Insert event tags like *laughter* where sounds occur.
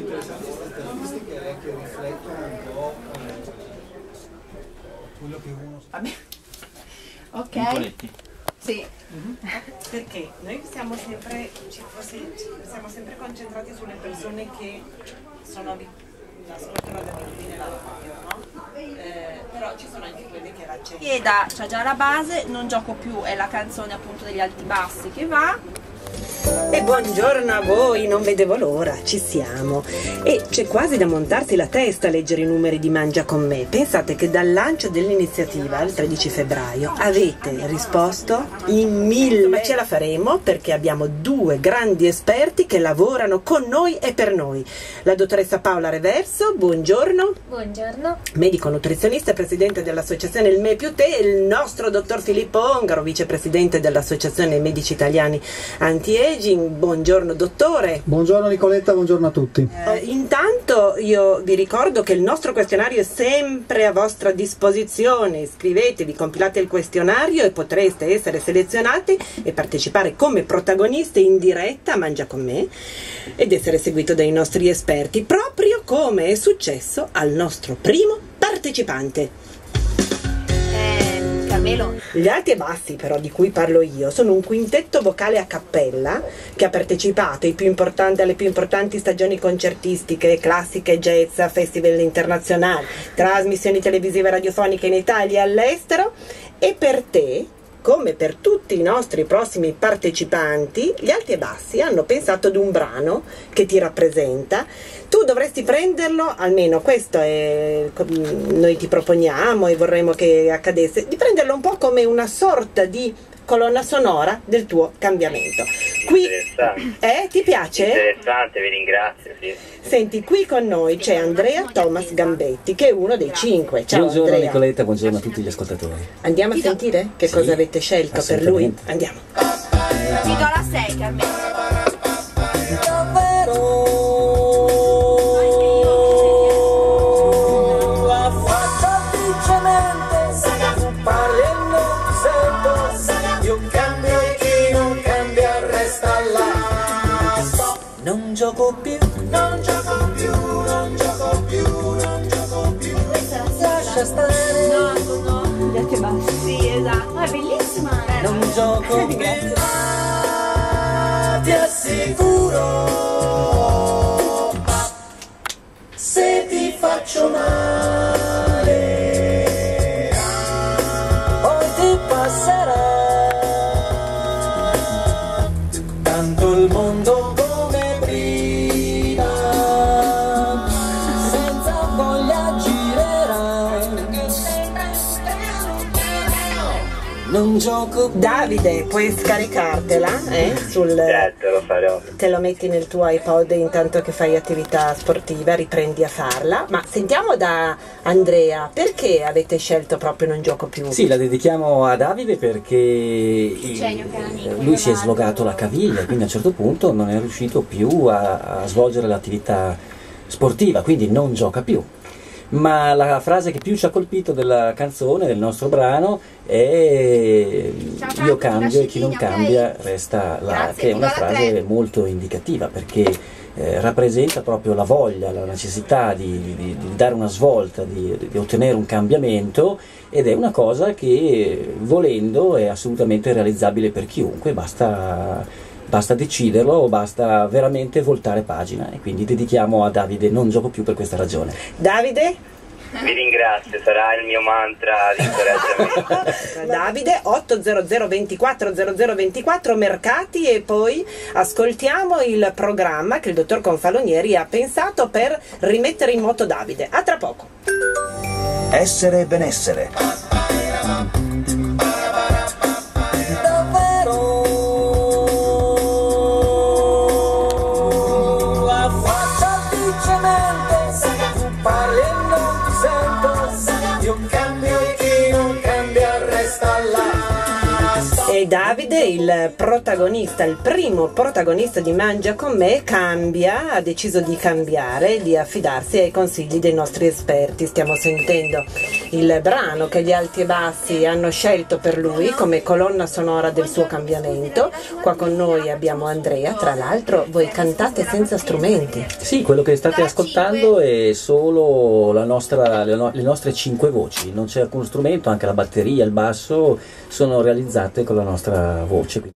interessanti statistiche è che riflettono un po' eh, quello che uno... Vabbè. Ok. Nicoletti. Sì. Perché noi siamo sempre, ci fosse- ci- siamo sempre concentrati sulle persone che sono abituate ascoltano la radio, no? Eh, però ci sono anche quelli che l'accendono. Chieda, c'ha già la base, non gioco più, è la canzone appunto degli alti bassi che va. E buongiorno a voi, non vedevo l'ora, ci siamo. E c'è quasi da montarsi la testa a leggere i numeri di Mangia con me. Pensate che dal lancio dell'iniziativa, il 13 febbraio, avete risposto in mille. Ma ce la faremo perché abbiamo due grandi esperti che lavorano con noi e per noi. La dottoressa Paola Reverso, buongiorno. Buongiorno. medico nutrizionista e presidente dell'associazione Il Me più Te, e il nostro dottor Filippo Ongaro, vicepresidente dell'associazione Medici Italiani Anti-Aging. Buongiorno dottore. Buongiorno Nicoletta, buongiorno a tutti. Eh, intanto io vi ricordo che il nostro questionario è sempre a vostra disposizione. Scrivetevi, compilate il questionario e potreste essere selezionati e partecipare come protagonisti in diretta a Mangia con me ed essere seguito dai nostri esperti, proprio come è successo al nostro primo partecipante. Carmelo. Gli alti e bassi però di cui parlo io sono un quintetto vocale a cappella che ha partecipato più alle più importanti stagioni concertistiche, classiche, jazz, festival internazionali, trasmissioni televisive e radiofoniche in Italia e all'estero e per te come per tutti i nostri prossimi partecipanti, gli alti e bassi hanno pensato ad un brano che ti rappresenta. Tu dovresti prenderlo, almeno questo è noi ti proponiamo e vorremmo che accadesse, di prenderlo un po' come una sorta di colonna sonora del tuo cambiamento. Qui Interessante. eh, ti piace? Interessante, vi ringrazio, sì. Senti, qui con noi c'è Andrea Thomas Gambetti, che è uno dei cinque. Ciao buongiorno Andrea. Nicoletta, buongiorno a tutti gli ascoltatori. Andiamo a sentire che Sì, cosa avete scelto per lui? Andiamo. Ti do la 6, Carmelo. Non gioco più, non gioco più, non gioco più, non gioco più Lascia stare, No, no. Gli alti e bassi. Sì, esatto. È bellissima. Eh, non gioco *laughs* più Ma ti assicuro Se ti faccio male Poi ti passerà Tanto il mondo Non gioco più Davide, puoi scaricartela eh, sul, Certo, lo farò. te lo metti nel tuo iPod intanto che fai attività sportiva, riprendi a farla. Ma sentiamo da Andrea, perché avete scelto proprio Non gioco più? Sì, la dedichiamo a Davide perché il- Genio che è amico lui si è slogato la caviglia, quindi a un certo punto non è riuscito più a, a svolgere l'attività sportiva, quindi non gioca più. Ma la frase che più ci ha colpito della canzone, del nostro brano, è Ciao, io cambio e chi non cambia resta là, che è una frase molto indicativa perché eh, rappresenta proprio la voglia, la necessità di, di- di dare una svolta, di, di ottenere un cambiamento ed è una cosa che volendo è assolutamente realizzabile per chiunque, basta, basta deciderlo o basta veramente voltare pagina e quindi dedichiamo a Davide Non gioco più per questa ragione. Davide? Vi ringrazio, sarà il mio mantra di *laughs* incoraggiamento. Davide 800 24 0024 Mercati e poi ascoltiamo il programma che il dottor Confalonieri ha pensato per rimettere in moto Davide. A tra poco. Essere e benessere. Davide, il protagonista, il primo protagonista di Mangia con me, cambia, ha deciso di cambiare, di affidarsi ai consigli dei nostri esperti. Stiamo sentendo il brano che gli alti e bassi hanno scelto per lui come colonna sonora del suo cambiamento. Qua con noi abbiamo Andrea, tra l'altro voi cantate senza strumenti. Sì, quello che state ascoltando è solo nostra- le, le nostre cinque voci, non c'è alcun strumento, anche la batteria, il basso sono realizzate con la nostra Островолчик.